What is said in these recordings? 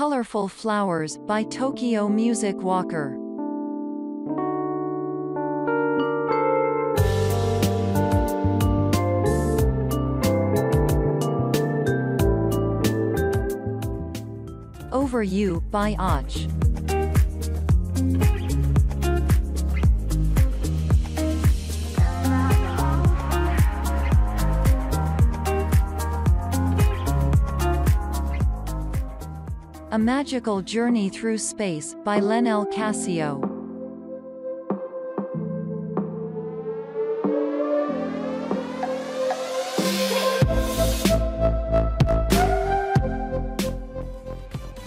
Colorful Flowers by Tokyo Music Walker. Over You by Och. A Magical Journey Through Space by Leonell Cassio.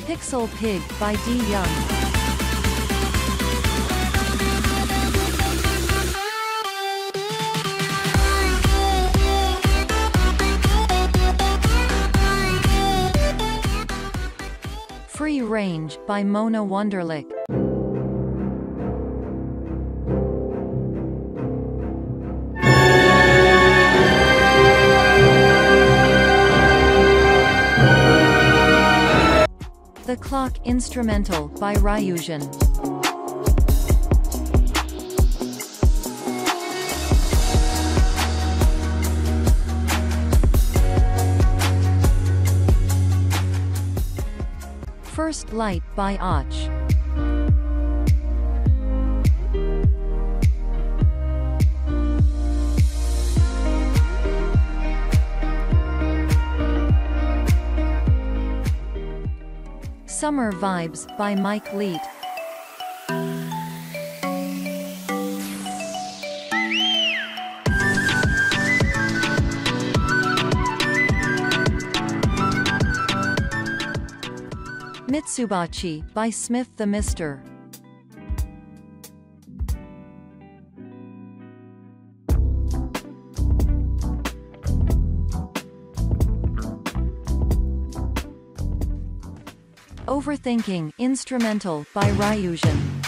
Pixel Pig by D. Young. By Mona Wunderlich. The Clock Instrumental by Ryujin. First Light by Och. Summer Vibes by Mike Leite. Mitsubachi by Smith the Mister. Overthinking Instrumental by Ryujin.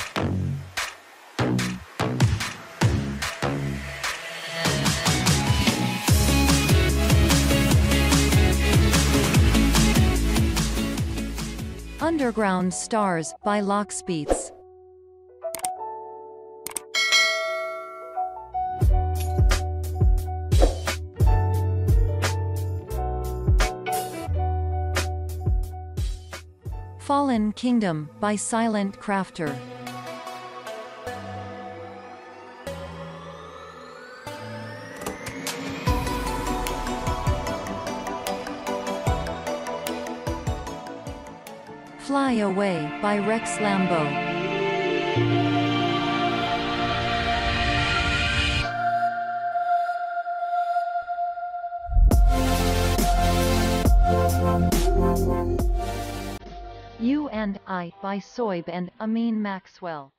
Underground Stars by Loxbeats. Fallen Kingdom by Silent Crafter. Fly Away by Rex Lambo. You and I by Soyb and Amine Maxwell.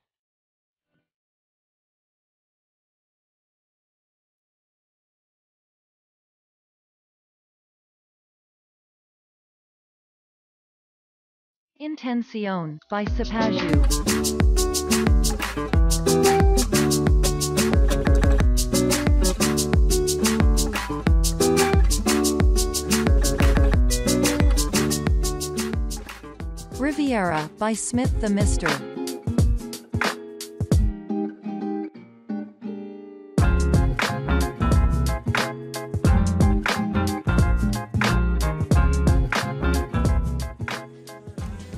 Intención by Sapajou. Riviera by Smith the Mister.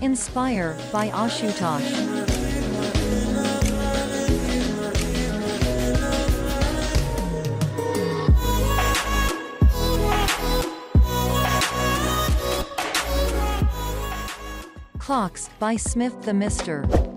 Inspire by Ashutosh. Clocks by Smith the Mister.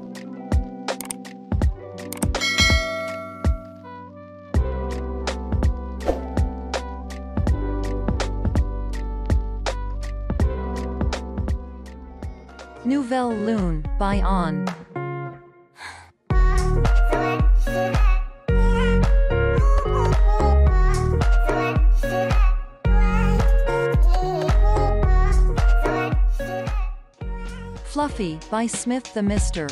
Nouvelle Lune by On. Fluffy by Smith the Mister.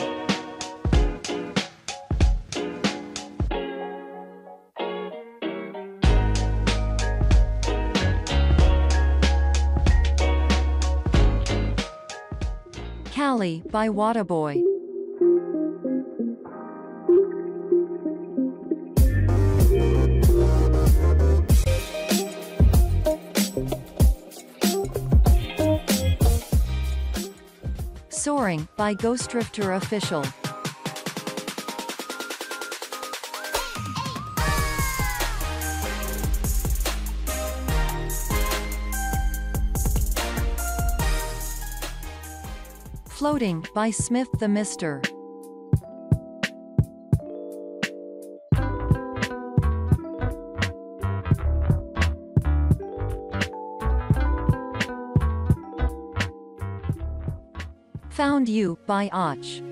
Sally by Wadaboy. Soaring by Ghostrifter Official. Floating by Smith the Mister. Found You by Och.